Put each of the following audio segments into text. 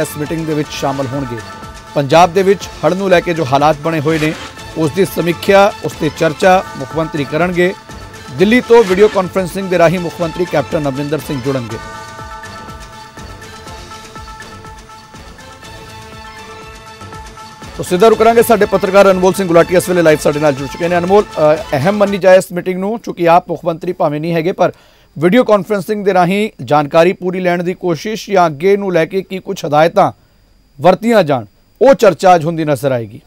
ਇਸ ਮੀਟਿੰਗ ਦੇ ਵਿੱਚ ਸ਼ਾਮਲ ਹੋਣਗੇ। ਪੰਜਾਬ ਦੇ ਵਿੱਚ ਹੜ੍ਹ ਨੂੰ ਲੈ ਕੇ ਜੋ ਹਾਲਾਤ ਬਣੇ ਹੋਏ ਨੇ, ਉਸ ਦੀ ਸਮੀਖਿਆ, ਉਸ ਤੇ ਚਰਚਾ ਮੁੱਖ ਮੰਤਰੀ ਕਰਨਗੇ। ਦਿੱਲੀ ਤੋਂ ਵੀਡੀਓ ਕਾਨਫਰੰਸਿੰਗ ਦੇ ਰਾਹੀਂ ਮੁੱਖ ਮੰਤਰੀ ਕੈਪਟਨ ਅਮਰਿੰਦਰ ਸਿੰਘ ਜੁੜਨਗੇ। ਤੋ ਸਿੱਧਾ ਰੁਕਾਂਗੇ ਸਾਡੇ ਪੱਤਰਕਾਰ ਅਨਮੋਲ ਸਿੰਘ ਗੁਲਾਟੀ, ਇਸ ਵੇਲੇ ਲਾਈਵ ਸਾਡੇ ਨਾਲ ਜੁੜ ਚੁੱਕੇ ਨੇ। ਅਨਮੋਲ ਅਹਿਮ ਮੰਨੀ ਜਾਏ ਇਸ ਮੀਟਿੰਗ ਨੂੰ, ਕਿਉਂਕਿ ਆਪ ਮੁੱਖ ਮੰਤਰੀ ਭਾਵੇਂ ਨਹੀਂ ਹੈਗੇ, ਪਰ ਵੀਡੀਓ ਕਾਨਫਰੰਸਿੰਗ ਦੇ ਰਾਹੀਂ ਜਾਣਕਾਰੀ ਪੂਰੀ ਲੈਣ ਦੀ ਕੋਸ਼ਿਸ਼ ਜਾਂ ਅੱਗੇ ਨੂੰ ਲੈ ਕੇ ਕੀ ਕੁਝ ਹਦਾਇਤਾਂ ਵਰਤੀਆਂ ਜਾਣ, ਉਹ ਚਰਚਾ ਅੱਜ ਹੁੰਦੀ ਨਜ਼ਰ ਆਏਗੀ।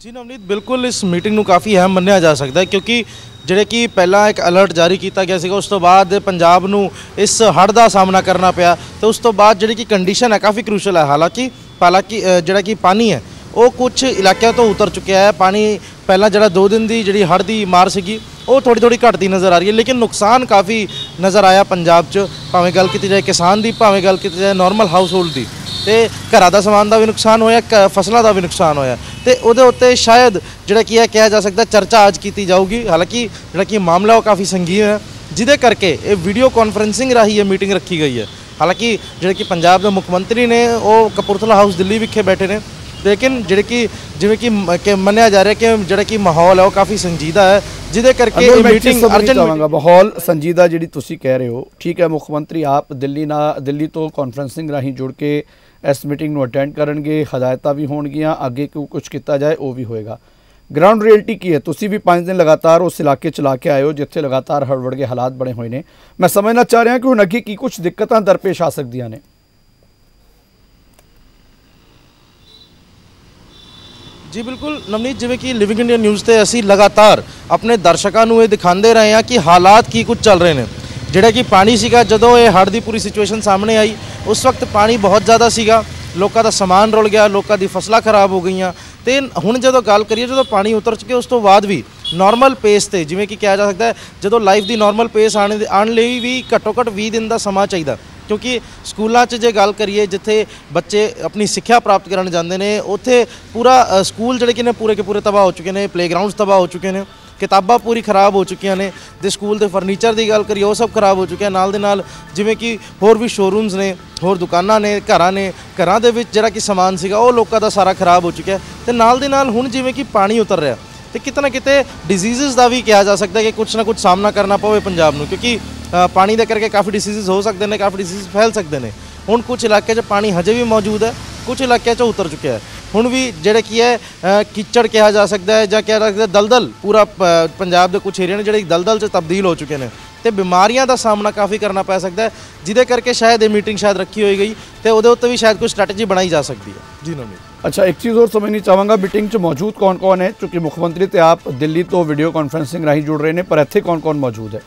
ਜੀ ਨਵਨੀਤ, ਬਿਲਕੁਲ ਇਸ ਮੀਟਿੰਗ ਨੂੰ ਕਾਫੀ ਅਹਿਮ ਮੰਨਿਆ ਜਾ ਸਕਦਾ ਹੈ ਕਿਉਂਕਿ ਜਿਹੜੇ ਕਿ ਪਹਿਲਾਂ ਇੱਕ ਅਲਰਟ ਜਾਰੀ ਕੀਤਾ ਗਿਆ ਸੀਗਾ, ਉਸ ਤੋਂ ਬਾਅਦ ਪੰਜਾਬ ਨੂੰ ਇਸ ਹੜ੍ਹ ਦਾ ਸਾਹਮਣਾ ਕਰਨਾ ਪਿਆ ਤੇ ਉਸ ਤੋਂ ਬਾਅਦ ਜਿਹੜੀ ਕਿ ਕੰਡੀਸ਼ਨ ਹੈ ਕਾਫੀ ਕ੍ਰੂਸ਼ਲ ਹੈ। ਹਾਲਾਂਕਿ ਹਾਲਾਂਕਿ ਜਿਹੜਾ ਕਿ ਪਾਣੀ ਹੈ ਉਹ ਕੁਝ ਇਲਾਕਿਆਂ ਤੋਂ ਉਤਰ ਚੁੱਕਿਆ ਹੈ। ਪਾਣੀ ਪਹਿਲਾਂ ਜਿਹੜਾ 2 ਦਿਨ ਦੀ ਜਿਹੜੀ ਹੜ੍ਹ ਦੀ ਮਾਰ ਸੀਗੀ, ਉਹ ਥੋੜੀ ਥੋੜੀ ਘਟਦੀ ਨਜ਼ਰ ਆ ਰਹੀ ਹੈ। ਲੇਕਿਨ ਨੁਕਸਾਨ ਕਾਫੀ ਨਜ਼ਰ ਆਇਆ ਪੰਜਾਬ 'ਚ। ਭਾਵੇਂ ਗੱਲ ਕੀਤੀ ਜਾਏ ਕਿਸਾਨ ਦੀ, ਭਾਵੇਂ ਗੱਲ ਕੀਤੀ ਜਾਏ ਨਾਰਮਲ ਹਾਊਸਹੋਲਡ ਦੀ। ਤੇ ਘਰਾਂ ਦਾ ਸਮਾਨ ਦਾ ਵੀ ਨੁਕਸਾਨ ਹੋਇਆ, ਕ- ਫਸਲਾਂ ਦਾ ਵੀ ਨੁਕਸਾਨ ਹੋਇਆ। ਤੇ ਉਹਦੇ ਉੱਤੇ ਸ਼ਾਇਦ ਜਿਹੜਾ ਕੀ ਹੈ, ਕਿਹਾ ਜਾ ਸਕਦਾ ਚਰਚਾ ਅੱਜ ਕੀਤੀ ਜਾਊਗੀ। ਹਾਲਾਂਕਿ ਜਿਹੜਾ ਕੀ ਮਾਮਲਾ ਉਹ ਕਾਫੀ ਸੰਗੀਨ ਹੈ, ਜਿਹਦੇ ਕਰਕੇ ਇਹ ਵੀਡੀਓ ਕਾਨਫਰੈਂਸਿੰਗ ਰਾਹੀਂ ਇਹ ਮੀਟਿੰਗ ਰੱਖੀ ਗਈ ਹੈ। ਹਾਲਾਂਕਿ ਜਿਹੜੇ ਕਿ ਪੰਜਾਬ ਦੇ ਮੁੱਖ ਮੰਤਰੀ ਨੇ, ਉਹ ਕਪੂਰਥਲਾ ਹਾਊਸ ਦਿੱਲੀ ਵਿਖੇ ਬੈਠੇ ਨੇ। ਲੇਕਿਨ ਜਿਹੜੇ ਕਿ ਜਿਵੇਂ ਕਿ ਮੰਨਿਆ ਜਾ ਰਿਹਾ ਕਿ ਜਿਹੜਾ ਕਿ ਮਾਹੌਲ ਹੈ ਉਹ ਕਾਫੀ ਸੰਜੀਦਾ ਹੈ ਜਿਹਦੇ ਕਰਕੇ ਇਹ ਮੀਟਿੰਗ ਚਾਹਾਂਗਾ ਮਾਹੌਲ ਸੰਜੀਦਾ ਜਿਹੜੀ ਤੁਸੀਂ ਕਹਿ ਰਹੇ ਹੋ ਠੀਕ ਹੈ ਮੁੱਖ ਮੰਤਰੀ ਆਪ ਦਿੱਲੀ ਨਾਲ ਦਿੱਲੀ ਤੋਂ ਕਾਨਫਰੰਸਿੰਗ ਰਾਹੀਂ ਜੁੜ ਕੇ ਇਸ ਮੀਟਿੰਗ ਨੂੰ ਅਟੈਂਡ ਕਰਨਗੇ ਹਦਾਇਤਾਂ ਵੀ ਹੋਣਗੀਆਂ ਅੱਗੇ ਕਿਉਂ ਕੁਝ ਕੀਤਾ ਜਾਏ ਉਹ ਵੀ ਹੋਏਗਾ। ਗਰਾਊਂਡ ਰਿਐਲਿਟੀ ਕੀ ਹੈ? ਤੁਸੀਂ ਵੀ 5 ਦਿਨ ਲਗਾਤਾਰ ਉਸ ਇਲਾਕੇ ਚ ਲਾ ਕੇ ਆਏ ਹੋ ਜਿੱਥੇ ਲਗਾਤਾਰ ਹੜਵੜ ਕੇ ਹਾਲਾਤ ਬਣੇ ਹੋਏ ਨੇ। ਮੈਂ ਸਮਝਣਾ ਚਾਹ ਰਿਹਾ ਕਿ ਹੁਣ ਅੱਗੇ ਕੀ ਕੁਝ ਦਿੱਕਤਾਂ ਦਰਪੇਸ਼ ਆ ਸਕਦੀਆਂ ਨੇ। ਜੀ ਬਿਲਕੁਲ, ਨਵਨੀਤ, ਜਿਵੇਂ ਕਿ ਲਿਵਿੰਗ ਇੰਡੀਆ ਨਿਊਜ਼ ਤੇ ਅਸੀਂ ਲਗਾਤਾਰ ਆਪਣੇ ਦਰਸ਼ਕਾਂ ਨੂੰ ਇਹ ਦਿਖਾਉਂਦੇ ਰਹੇ ਹਾਂ ਕਿ ਹਾਲਾਤ ਕੀ ਕੁਝ ਚੱਲ ਰਹੇ ਨੇ। ਜਿਹੜਾ ਕਿ ਪਾਣੀ ਸੀਗਾ, ਜਦੋਂ ਇਹ ਹੜ੍ਹ ਦੀ ਪੂਰੀ ਸਿਚੁਏਸ਼ਨ ਸਾਹਮਣੇ ਆਈ, ਉਸ ਵਕਤ ਪਾਣੀ ਬਹੁਤ ਜ਼ਿਆਦਾ ਸੀਗਾ। ਲੋਕਾਂ ਦਾ ਸਮਾਨ ਰੁਲ ਗਿਆ, ਲੋਕਾਂ ਦੀ ਫਸਲਾਂ ਖਰਾਬ ਹੋ ਗਈਆਂ। ਤੇ ਹੁਣ ਜਦੋਂ ਗੱਲ ਕਰੀਏ, ਜਦੋਂ ਪਾਣੀ ਉਤਰ ਚੁੱਕੇ ਉਸ ਤੋਂ ਬਾਅਦ ਵੀ ਨਾਰਮਲ ਪੇਸ ਤੇ, ਜਿਵੇਂ ਕਿ ਕਿਹਾ ਜਾ ਸਕਦਾ ਹੈ, ਜਦੋਂ ਲਾਈਫ ਦੀ ਨਾਰਮਲ ਪੇਸ ਆਣ ਆਉਣ ਲਈ ਵੀ ਘੱਟੋ ਘੱਟ 20 ਦਿਨ ਦਾ ਸਮਾਂ ਚਾਹੀਦਾ। ਕਿਉਂਕਿ ਸਕੂਲਾਂ 'ਚ ਜੇ ਗੱਲ ਕਰੀਏ, ਜਿੱਥੇ ਬੱਚੇ ਆਪਣੀ ਸਿੱਖਿਆ ਪ੍ਰਾਪਤ ਕਰਨ ਜਾਂਦੇ ਨੇ, ਉੱਥੇ ਪੂਰਾ ਸਕੂਲ ਜਿਹੜੇ ਕਿ ਨੇ ਪੂਰੇ ਕੇ ਪੂਰੇ ਤਬਾਹ ਹੋ ਚੁੱਕੇ ਨੇ ਪਲੇਗਰਾਉਂਡਸ ਤਬਾਹ ਹੋ ਚੁੱਕੇ ਨੇ, ਕਿਤਾਬਾਂ ਪੂਰੀ ਖਰਾਬ ਹੋ ਚੁੱਕੀਆਂ ਨੇ ਤੇ ਸਕੂਲ ਦੇ ਫਰਨੀਚਰ ਦੀ ਗੱਲ ਕਰੀਏ, ਉਹ ਸਭ ਖਰਾਬ ਹੋ ਚੁੱਕਿਆ। ਨਾਲ ਦੇ ਨਾਲ ਜਿਵੇਂ ਕਿ ਹੋਰ ਵੀ ਸ਼ੋਰੂਮਸ ਨੇ, ਹੋਰ ਦੁਕਾਨਾਂ ਨੇ, ਘਰਾਂ ਨੇ, ਘਰਾਂ ਦੇ ਵਿੱਚ ਜਿਹੜਾ ਕਿ ਸਮਾਨ ਸੀਗਾ, ਉਹ ਲੋਕਾਂ ਦਾ ਸਾਰਾ ਖਰਾਬ ਹੋ ਚੁੱਕਿਆ। ਤੇ ਨਾਲ ਦੇ ਨਾਲ ਹੁਣ ਜਿਵੇਂ ਕਿ ਪਾਣੀ ਉਤਰ ਰਿਹਾ, ਤੇ ਕਿਤੇ ਨਾ ਕਿਤੇ ਡਿਜ਼ੀਜ਼ਸ ਦਾ ਵੀ ਕਿਹਾ ਜਾ ਸਕਦਾ ਕਿ ਕੁਝ ਨਾ ਕੁਝ ਸਾਹਮਣਾ ਕਰਨਾ ਪਵੇ ਪੰਜਾਬ ਨੂੰ, ਕਿਉਂਕਿ ਪਾਣੀ ਦੇ ਕਰਕੇ ਕਾਫੀ ਡਿਸੀਜ਼ਸ ਹੋ ਸਕਦੇ ਨੇ ਕਾਫੀ ਡਿਸੀਜ਼ ਫੈਲ ਸਕਦੇ ਨੇ। ਹੁਣ ਕੁਝ ਇਲਾਕੇ 'ਚ ਪਾਣੀ ਹਜੇ ਵੀ ਮੌਜੂਦ ਹੈ ਕੁਝ ਇਲਾਕਿਆਂ 'ਚ ਉਤਰ ਚੁੱਕਿਆ ਹੈ। ਹੁਣ ਵੀ ਜਿਹੜੇ ਕੀ ਹੈ ਅ, ਕੀਚੜ ਕਿਹਾ ਜਾ ਸਕਦਾ ਹੈ ਜਾਂ ਕਿਹਾ ਜਾ ਸਕਦਾ ਦਲਦਲ ਪੂਰਾ ਪੰਜਾਬ ਦੇ ਕੁਝ ਏਰੀਆ ਨੇ ਜਿਹੜੇ ਦਲਦਲ 'ਚ ਤਬਦੀਲ ਹੋ ਚੁੱਕੇ ਨੇ। ਤੇ ਬਿਮਾਰੀਆਂ ਦਾ ਸਾਹਮਣਾ ਕਾਫੀ ਕਰਨਾ ਪੈ ਸਕਦਾ ਜਿਹਦੇ ਕਰਕੇ ਸ਼ਾਇਦ ਇਹ ਮੀਟਿੰਗ ਸ਼ਾਇਦ ਰੱਖੀ ਹੋਈ ਗਈ ਤੇ ਉਹਦੇ ਉੱਤੇ ਵੀ ਸ਼ਾਇਦ ਕੋਈ ਸਟ੍ਰੈਟਜੀ ਬਣਾਈ ਜਾ ਸਕਦੀ ਹੈ। ਜੀ ਨਵਨੀਤ ਅੱਛਾ ਇੱਕ ਚੀਜ਼ ਹੋਰ ਸਮਝਣੀ ਚਾਹਾਂਗਾ ਮੀਟਿੰਗ 'ਚ ਮੌਜੂਦ ਕੌਣ-ਕੌਣ ਹੈ? ਕਿਉਂਕਿ ਮੁੱਖ ਮੰਤਰੀ ਤੇ ਆਪ ਦਿੱਲੀ ਤੋਂ ਵੀਡੀਓ ਕਾਨਫਰੰਸਿੰਗ ਰਾਹੀਂ ਜੁੜ ਰਹੇ ਨੇ ਪਰ ਇੱਥੇ ਕੌਣ-ਕੌਣ ਮੌਜੂਦ ਹੈ?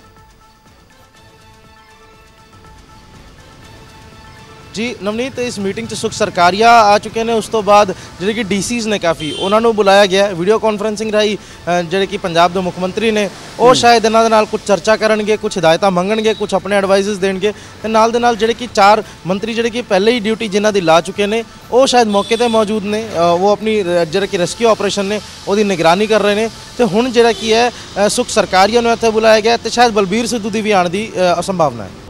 ਜੀ ਨਵਨੀਤ ਇਸ ਮੀਟਿੰਗ 'ਚ ਸੁਖ ਸਰਕਾਰੀਆ ਆ ਚੁੱਕੇ ਨੇ ਉਸ ਤੋਂ ਬਾਅਦ ਜਿਹੜੇ ਕਿ ਡੀਸੀਜ਼ ਨੇ ਕਾਫੀ ਉਹਨਾਂ ਨੂੰ ਬੁਲਾਇਆ ਗਿਆ ਵੀਡੀਓ ਕਾਨਫਰੈਂਸਿੰਗ ਰਾਹੀਂ ਜਿਹੜੇ ਕਿ ਪੰਜਾਬ ਦੇ ਮੁੱਖ ਮੰਤਰੀ ਨੇ ਉਹ ਸ਼ਾਇਦ ਇਹਨਾਂ ਦੇ ਨਾਲ ਕੁਝ ਚਰਚਾ ਕਰਨਗੇ ਕੁਝ ਹਦਾਇਤਾਂ ਮੰਗਣਗੇ ਕੁਝ ਆਪਣੇ ਐਡਵਾਈਜ਼ਸ ਦੇਣਗੇ ਤੇ ਨਾਲ ਦੇ ਨਾਲ ਜਿਹੜੇ ਕਿ ਚਾਰ ਮੰਤਰੀ ਜਿਹੜੇ ਕਿ ਪਹਿਲੇ ਹੀ ਡਿਊਟੀ ਜਿਨ੍ਹਾਂ ਦੀ ਲਾ ਚੁੱਕੇ ਨੇ ਉਹ ਸ਼ਾਇਦ ਮੌਕੇ ਤੇ ਮੌਜੂਦ ਨੇ ਉਹ ਆਪਣੀ ਜਿਹੜਾ ਕਿ ਰੈਸਕਿਊ ਆਪਰੇਸ਼ਨ ਨੇ ਉਹਦੀ ਨਿਗਰਾਨੀ ਕਰ ਰਹੇ ਨੇ ਤੇ ਹੁਣ ਜਿਹੜਾ ਕੀ ਹੈ ਸੁਖ ਸਰਕਾਰੀਆ ਨੂੰ ਇੱਥੇ ਬੁਲਾਇਆ ਗਿਆ ਤੇ ਸ਼ਾਇਦ ਬਲਬੀਰ ਸਿੱਧੂ ਦੀ ਵੀ ਆਉਣ ਦੀ ਅ, ਸੰਭਾਵਨਾ ਹੈ।